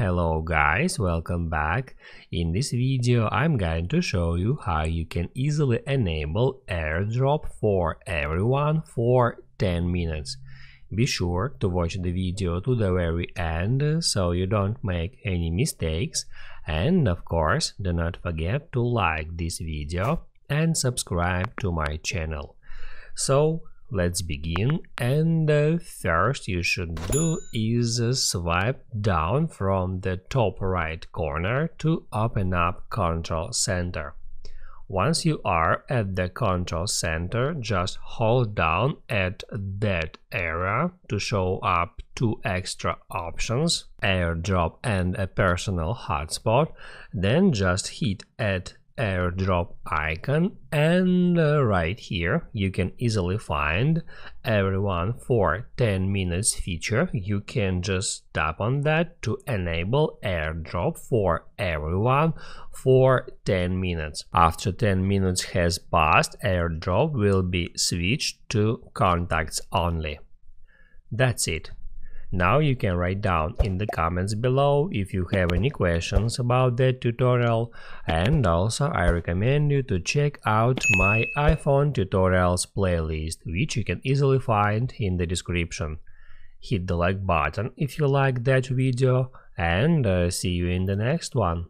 Hello guys, welcome back. In this video I'm going to show you how you can easily enable airdrop for everyone for 10 minutes. Be sure to watch the video to the very end so you don't make any mistakes and of course do not forget to like this video and subscribe to my channel. So Let's begin and the first you should do is swipe down from the top right corner to open up Control Center. Once you are at the Control Center, just hold down at that area to show up two extra options, AirDrop and a personal hotspot, then just hit at airdrop icon and uh, right here you can easily find everyone for 10 minutes feature. You can just tap on that to enable airdrop for everyone for 10 minutes. After 10 minutes has passed airdrop will be switched to contacts only. That's it now you can write down in the comments below if you have any questions about that tutorial and also I recommend you to check out my iPhone tutorials playlist which you can easily find in the description. Hit the like button if you like that video and uh, see you in the next one.